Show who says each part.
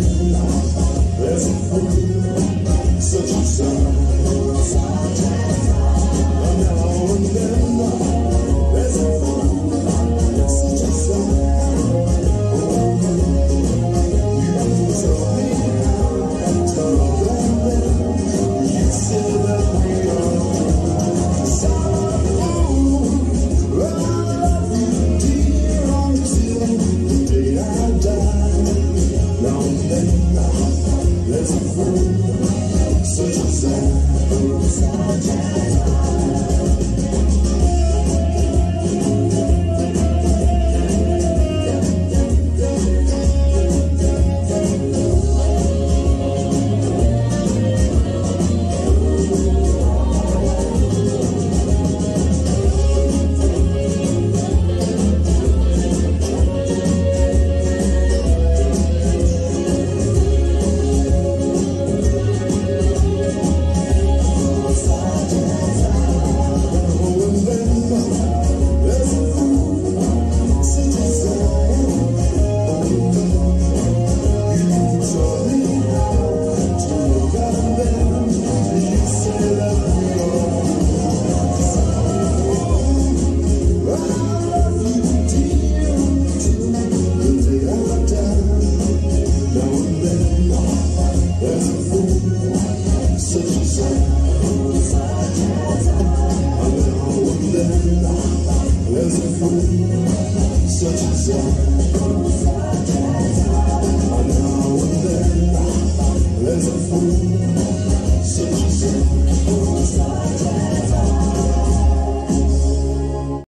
Speaker 1: There's a Let's go. sitting said